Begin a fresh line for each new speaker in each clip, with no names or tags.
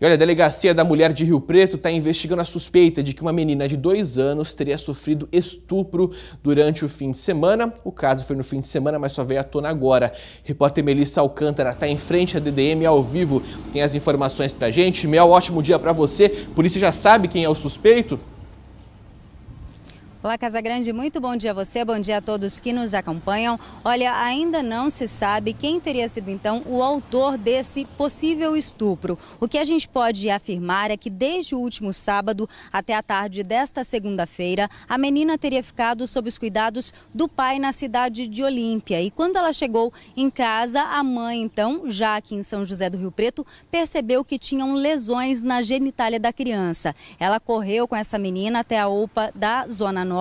E olha, a Delegacia da Mulher de Rio Preto está investigando a suspeita de que uma menina de dois anos teria sofrido estupro durante o fim de semana. O caso foi no fim de semana, mas só veio à tona agora. Repórter Melissa Alcântara está em frente à DDM ao vivo, tem as informações pra gente. Mel, ótimo dia para você. Polícia já sabe quem é o suspeito?
Olá, Casagrande, muito bom dia a você, bom dia a todos que nos acompanham. Olha, ainda não se sabe quem teria sido então o autor desse possível estupro. O que a gente pode afirmar é que desde o último sábado até a tarde desta segunda-feira, a menina teria ficado sob os cuidados do pai na cidade de Olímpia. E quando ela chegou em casa, a mãe, então, já aqui em São José do Rio Preto, percebeu que tinham lesões na genitália da criança. Ela correu com essa menina até a UPA da Zona Norte,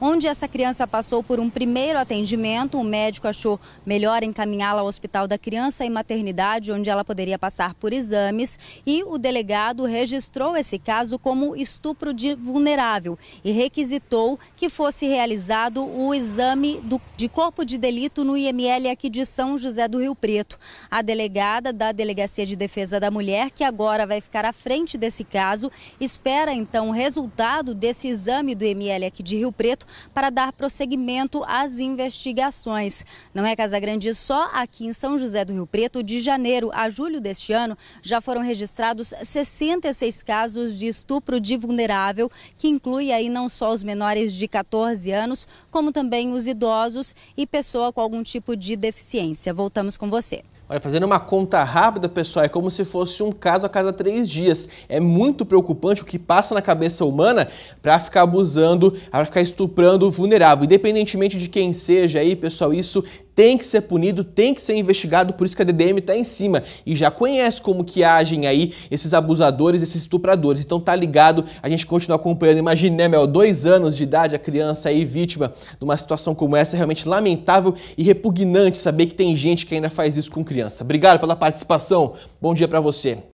onde essa criança passou por um primeiro atendimento. O médico achou melhor encaminhá-la ao Hospital da Criança e Maternidade, onde ela poderia passar por exames. E o delegado registrou esse caso como estupro de vulnerável e requisitou que fosse realizado o exame do, de corpo de delito no IML aqui de São José do Rio Preto. A delegada da Delegacia de Defesa da Mulher, que agora vai ficar à frente desse caso, espera então o resultado desse exame do IML aqui de Rio Preto para dar prosseguimento às investigações. Não é Casa Grande só aqui em São José do Rio Preto, de janeiro a julho deste ano, já foram registrados 66 casos de estupro de vulnerável, que inclui aí não só os menores de 14 anos, como também os idosos e pessoa com algum tipo de deficiência. Voltamos com você.
Olha, fazendo uma conta rápida, pessoal, é como se fosse um caso a cada três dias. É muito preocupante o que passa na cabeça humana para ficar abusando, para ficar estuprando o vulnerável. Independentemente de quem seja aí, pessoal, isso tem que ser punido, tem que ser investigado, por isso que a DDM está em cima e já conhece como que agem aí esses abusadores, esses estupradores. Então tá ligado, a gente continua acompanhando. Imagine, né, Mel, dois anos de idade, a criança aí vítima de uma situação como essa, é realmente lamentável e repugnante saber que tem gente que ainda faz isso com criança criança. Obrigado pela participação. Bom dia para você.